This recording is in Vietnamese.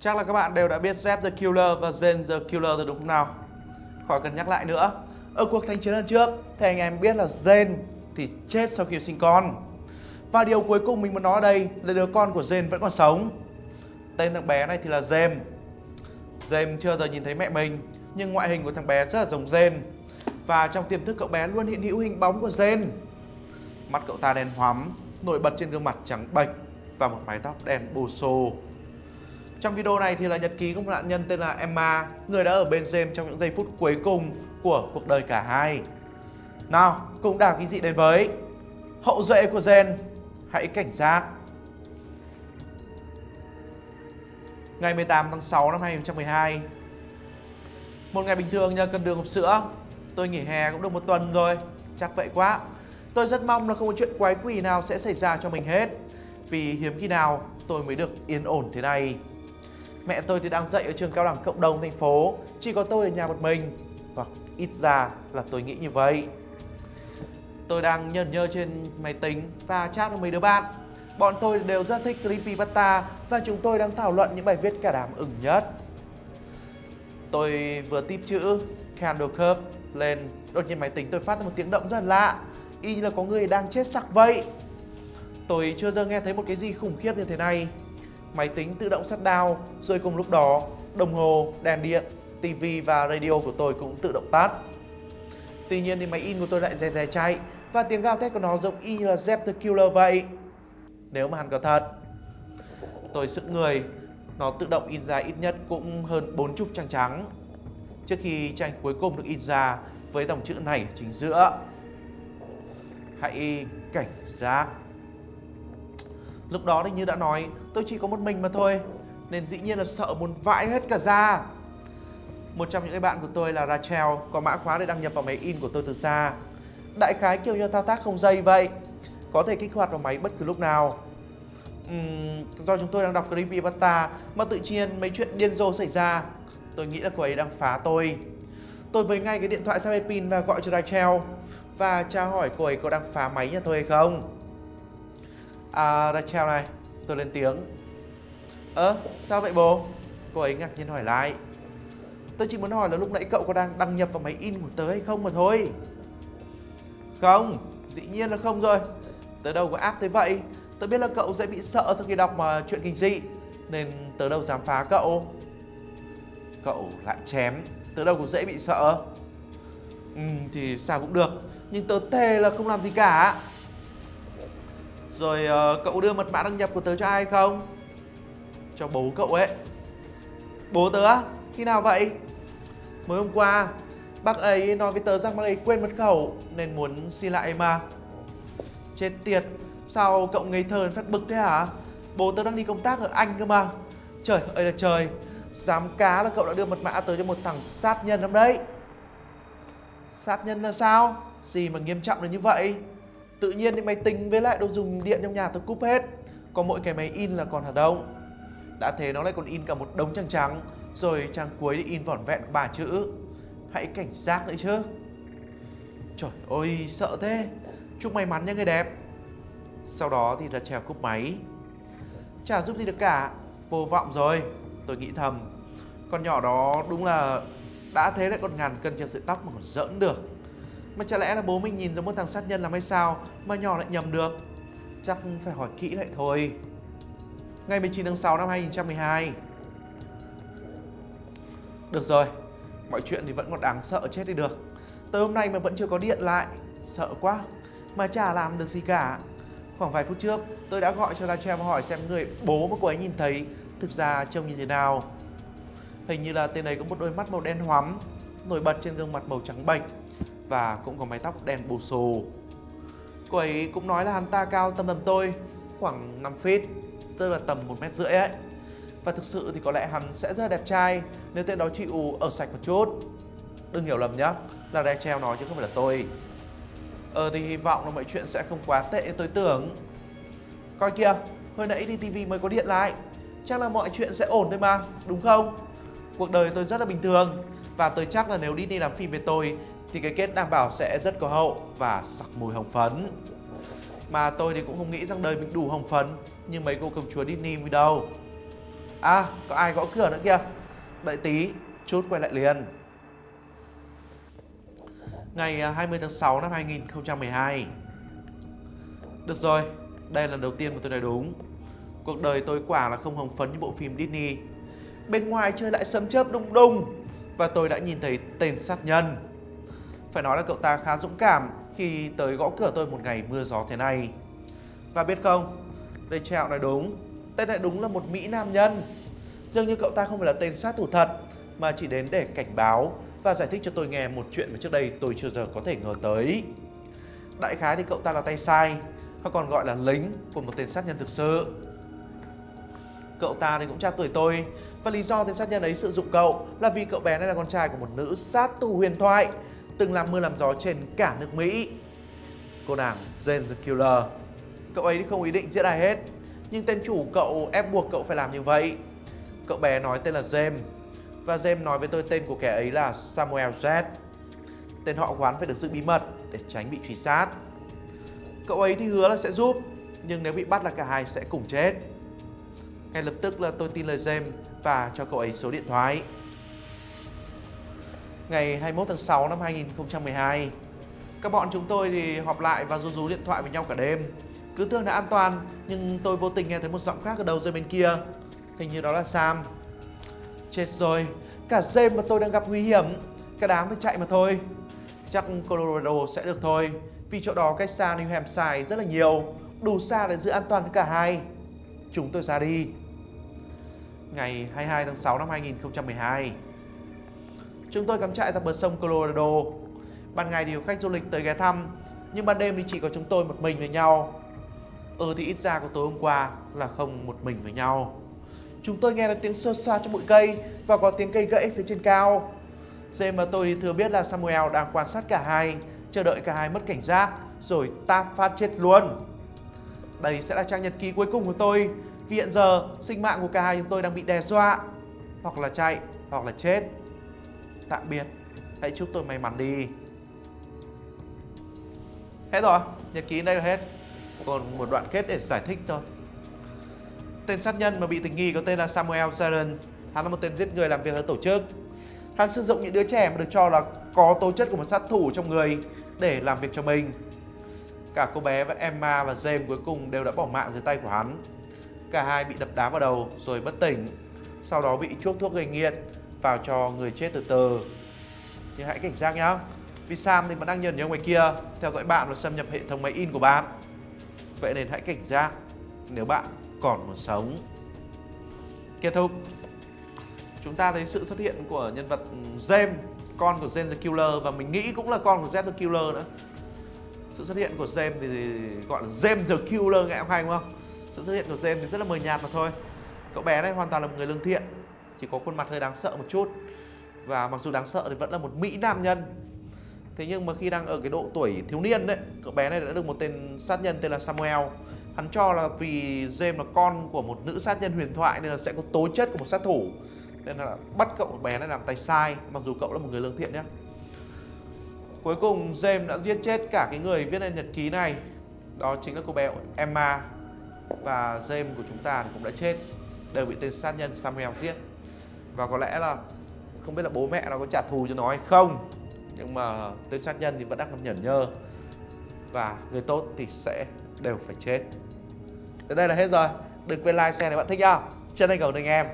Chắc là các bạn đều đã biết Zep the Killer và Zen the Killer rồi đúng không nào? Khỏi cần nhắc lại nữa. Ở cuộc thanh chiến lần trước thì anh em biết là Zen thì chết sau khi sinh con. Và điều cuối cùng mình muốn nói ở đây là đứa con của Zen vẫn còn sống. Tên thằng bé này thì là James. James chưa giờ nhìn thấy mẹ mình nhưng ngoại hình của thằng bé rất là giống Zen. Và trong tiềm thức cậu bé luôn hiện hữu hình bóng của Zen. Mắt cậu ta đen hoắm, nổi bật trên gương mặt trắng bệch và một mái tóc đen bù xù. Trong video này thì là nhật ký của một nạn nhân tên là Emma, người đã ở bên James trong những giây phút cuối cùng của cuộc đời cả hai. Nào, cùng đảo cái gì đến với hậu duệ của Zen, hãy cảnh giác. Ngày 18 tháng 6 năm 2012 Một ngày bình thường nhờ cần đường hộp sữa. Tôi nghỉ hè cũng được một tuần rồi. Chắc vậy quá. Tôi rất mong là không có chuyện quái quỷ nào sẽ xảy ra cho mình hết. Vì hiếm khi nào tôi mới được yên ổn thế này. Mẹ tôi thì đang dạy ở trường cao đẳng cộng đồng thành phố Chỉ có tôi ở nhà một mình Hoặc ít ra là tôi nghĩ như vậy Tôi đang nhờn nhơ trên máy tính và chat với mấy đứa bạn Bọn tôi đều rất thích Creepypasta và chúng tôi đang thảo luận những bài viết cả đám ửng nhất. Tôi vừa tiếp chữ Candle Cup lên, đột nhiên máy tính tôi phát ra một tiếng động rất là lạ, y như là có người đang chết sặc vậy. Tôi chưa giờ nghe thấy một cái gì khủng khiếp như thế này. Máy tính tự động sắt đao, rồi cùng lúc đó, đồng hồ, đèn điện, tivi và radio của tôi cũng tự động tắt. Tuy nhiên thì máy in của tôi lại rè rè chạy và tiếng gào thét của nó giống y như là Zep the Killer vậy nếu mà hắn có thật. Tôi sững người, nó tự động in ra ít nhất cũng hơn 40 trang trắng. Trước khi tranh cuối cùng được in ra với dòng chữ này chính giữa. Hãy cảnh giác. Lúc đó thì như đã nói, tôi chỉ có một mình mà thôi, nên dĩ nhiên là sợ muốn vãi hết cả ra. Một trong những cái bạn của tôi là Rachel có mã khóa để đăng nhập vào máy in của tôi từ xa. Đại khái kiểu như thao tác không dây vậy có thể kích hoạt vào máy bất cứ lúc nào. Uhm, do chúng tôi đang đọc Creepypasta mà tự nhiên mấy chuyện điên rồ xảy ra. Tôi nghĩ là cô ấy đang phá tôi. Tôi với ngay cái điện thoại sang pin và gọi cho Rachel và tra hỏi cô ấy có đang phá máy nhà tôi hay không. À Rachel này, tôi lên tiếng. Ơ, sao vậy bố? Cô ấy ngạc nhiên hỏi lại. Tôi chỉ muốn hỏi là lúc nãy cậu có đang đăng nhập vào máy in của tớ hay không mà thôi. Không, dĩ nhiên là không rồi. Tớ đâu có ác tới vậy Tớ biết là cậu dễ bị sợ sau khi đọc mà chuyện kinh dị Nên tớ đâu dám phá cậu Cậu lại chém Tớ đâu có dễ bị sợ Ừ thì sao cũng được Nhưng tớ thề là không làm gì cả rồi uh, cậu đưa mật mã đăng nhập của tớ cho ai không? Cho bố cậu ấy. Bố tớ á? Khi nào vậy? Mới hôm qua Bác ấy nói với tớ rằng bác ấy quên mật khẩu Nên muốn xin lại mà. Chết tiệt Sao cậu ngây thơ phát bực thế hả? Bố tớ đang đi công tác ở Anh cơ mà. Trời ơi là trời Dám cá là cậu đã đưa mật mã tới cho một thằng sát nhân lắm đấy. Sát nhân là sao? Gì mà nghiêm trọng đến như vậy? Tự nhiên thì máy tính với lại đồ dùng điện trong nhà tôi cúp hết. Có mỗi cái máy in là còn hoạt động. Đã thế nó lại còn in cả một đống trang trắng, Rồi trang cuối thì in vỏn vẹn ba chữ. Hãy cảnh giác nữa chứ. Trời ơi, sợ thế. Chúc may mắn nha người đẹp. Sau đó thì là trèo cúp máy. Chả giúp gì được cả. Vô vọng rồi. Tôi nghĩ thầm. Con nhỏ đó đúng là Đã thế lại còn ngàn cân trên sợi tóc mà còn giỡn được. Mà chả lẽ là bố mình nhìn giống một thằng sát nhân làm hay sao Mà nhỏ lại nhầm được? Chắc phải hỏi kỹ lại thôi. Ngày 19 tháng 6 năm 2012 Được rồi Mọi chuyện thì vẫn còn đáng sợ chết đi được. Tới hôm nay mà vẫn chưa có điện lại Sợ quá. Mà chả làm được gì cả. Khoảng vài phút trước, tôi đã gọi cho Rachel và hỏi xem người bố mà cô ấy nhìn thấy thực ra trông như thế nào. Hình như là tên ấy có một đôi mắt màu đen hoắm, nổi bật trên gương mặt màu trắng bệch và cũng có mái tóc đen bù xù. Cô ấy cũng nói là hắn ta cao tầm tầm tôi, khoảng 5 feet, tức là tầm 1 mét rưỡi ấy. Và thực sự thì có lẽ hắn sẽ rất là đẹp trai nếu tên đó chịu ở sạch một chút. Đừng hiểu lầm nhá, là Rachel nói chứ không phải là tôi. Ờ thì hy vọng là mọi chuyện sẽ không quá tệ tôi tưởng Coi kìa Hồi nãy thì TV mới có điện lại Chắc là mọi chuyện sẽ ổn thôi mà Đúng không Cuộc đời tôi rất là bình thường Và tôi chắc là nếu Disney làm phim về tôi thì cái kết đảm bảo sẽ rất có hậu Và sặc mùi hồng phấn. Mà tôi thì cũng không nghĩ rằng đời mình đủ hồng phấn Như mấy cô công chúa Disney đâu. À có ai gõ cửa nữa kìa? Đợi tí, chút quay lại liền. Ngày à, 20 tháng 6 năm 2012 Được rồi, Đây là lần đầu tiên mà tôi nói đúng. Cuộc đời tôi quả là không hồng phấn như bộ phim Disney. Bên ngoài chơi lại sấm chớp đung đung Và tôi đã nhìn thấy tên sát nhân. Phải nói là cậu ta khá dũng cảm Khi tới gõ cửa tôi một ngày mưa gió thế này. Và biết không Đây trẹo nói đúng, Tên này đúng là một Mỹ nam nhân. Dường như cậu ta không phải là tên sát thủ thật, Mà chỉ đến để cảnh báo Và giải thích cho tôi nghe một chuyện mà trước đây tôi chưa giờ có thể ngờ tới. Đại khái thì cậu ta là tay sai, Hoặc còn gọi là lính của một tên sát nhân thực sự. Cậu ta thì cũng cha tuổi tôi, Và lý do tên sát nhân ấy sử dụng cậu Là vì cậu bé này là con trai của một nữ sát thủ huyền thoại Từng làm mưa làm gió trên cả nước Mỹ. Cô nàng Jane the Killer. Cậu ấy không ý định giết ai hết, Nhưng tên chủ cậu ép buộc cậu phải làm như vậy. Cậu bé nói tên là James, Và James nói với tôi tên của kẻ ấy là Samuel Z Tên họ quán phải được giữ bí mật để tránh bị truy sát. Cậu ấy thì hứa là sẽ giúp, Nhưng nếu bị bắt là cả hai sẽ cùng chết. Ngay lập tức là tôi tin lời James và cho cậu ấy số điện thoại. Ngày 21 tháng 6 năm 2012, các bọn chúng tôi thì họp lại và rú rú điện thoại với nhau cả đêm. Cứ tưởng là an toàn, nhưng tôi vô tình nghe thấy một giọng khác ở đầu dây bên kia. Hình như đó là Sam. Chết rồi, cả James và tôi đang gặp nguy hiểm. Cả đám phải chạy mà thôi. Chắc Colorado sẽ được thôi, vì chỗ đó cách xa New Hampshire rất là nhiều, đủ xa để giữ an toàn với cả hai. Chúng tôi ra đi ngày 22 tháng 6 năm 2012. Chúng tôi cắm trại tại bờ sông Colorado. Ban ngày thì khách du lịch tới ghé thăm, nhưng ban đêm thì chỉ có chúng tôi một mình với nhau. Ừ thì ít ra của tối hôm qua là không một mình với nhau. Chúng tôi nghe được tiếng sơ xa trong bụi cây và có tiếng cây gãy phía trên cao. James và tôi thì thừa biết là Samuel đang quan sát cả hai, chờ đợi cả hai mất cảnh giác rồi ta phát chết luôn. Đây sẽ là trang nhật ký cuối cùng của tôi vì hiện giờ sinh mạng của cả hai chúng tôi đang bị đe dọa Hoặc là chạy hoặc là chết Tạm biệt. Hãy chúc tôi may mắn đi. Hết rồi Nhật ký đây là hết. Còn một đoạn kết để giải thích thôi. Tên sát nhân mà bị tình nghi có tên là Samuel Zarin, Hắn là một tên giết người làm việc ở tổ chức. Hắn sử dụng những đứa trẻ mà được cho là có tố chất của một sát thủ trong người để làm việc cho mình. Cả cô bé và Emma và James cuối cùng đều đã bỏ mạng dưới tay của hắn. Cả hai bị đập đá vào đầu rồi bất tỉnh Sau đó bị chuốc thuốc gây nghiện. Vào cho người chết từ từ. Nhưng hãy cảnh giác nhá. Vì Sam thì vẫn đang nhờn nhớ ngoài kia. Theo dõi bạn và xâm nhập hệ thống máy in của bạn. Vậy nên hãy cảnh giác Nếu bạn còn muốn sống. Kết thúc. Chúng ta thấy sự xuất hiện của nhân vật James, Con của James the Killer, Và mình nghĩ cũng là con của James the Killer nữa. Sự xuất hiện của James thì gọi là James the Killer nghe không hay, đúng không? Sự xuất hiện của James thì rất là mờ nhạt mà thôi. Cậu bé này hoàn toàn là một người lương thiện chỉ có khuôn mặt hơi đáng sợ một chút. Và mặc dù đáng sợ thì vẫn là một mỹ nam nhân. Thế nhưng mà khi đang ở cái độ tuổi thiếu niên đấy, cậu bé này đã được một tên sát nhân tên là Samuel. Hắn cho là vì James là con của một nữ sát nhân huyền thoại nên là sẽ có tố chất của một sát thủ. Nên là bắt cậu bé này làm tay sai, mặc dù cậu là một người lương thiện nhé cuối cùng, James đã giết chết cả cái người viết lên nhật ký này. Đó chính là cô bé Emma. Và James của chúng ta cũng đã chết. Đều bị tên sát nhân Samuel giết và có lẽ là không biết là bố mẹ nó có trả thù cho nó hay không. Nhưng mà tên sát nhân thì vẫn đang còn nhẫn nhơ. Và người tốt thì sẽ đều phải chết. Đến đây là hết rồi. Đừng quên like, share nếu bạn thích nhá. Chân thành cầu anh em.